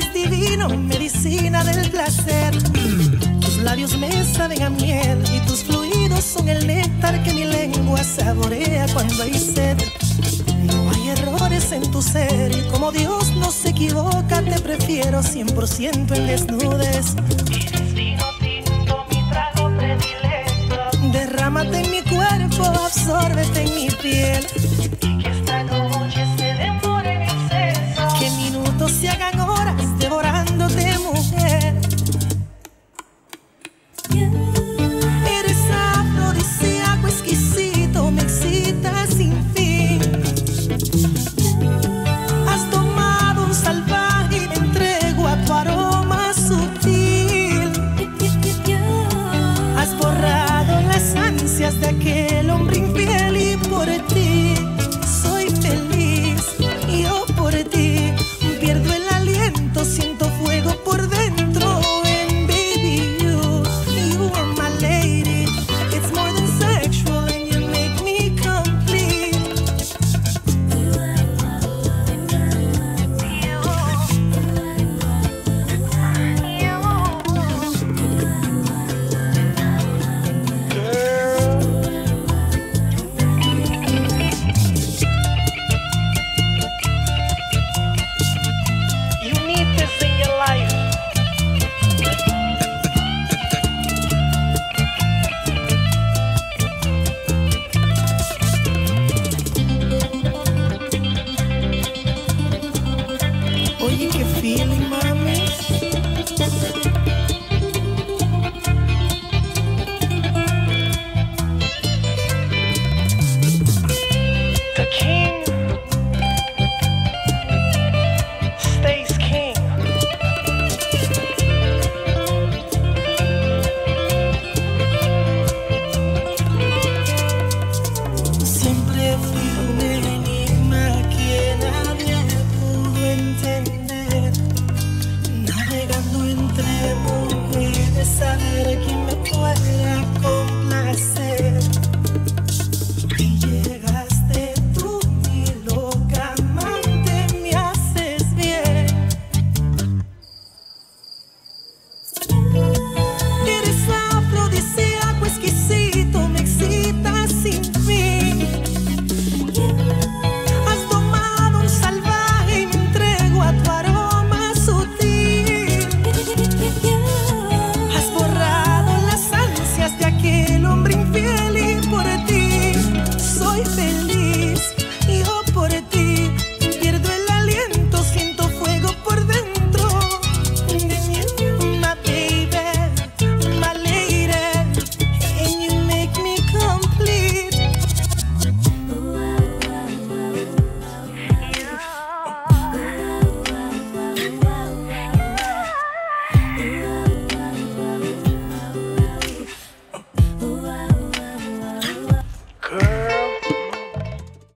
divino, medicina del placer. Tus labios me saben a miel y tus fluidos son el néctar que mi lengua saborea cuando hay sed. No hay errores en tu ser y como Dios no se equivoca, te prefiero 100% en desnudes. Derrámate en mi cuerpo, absórbete en mi piel you.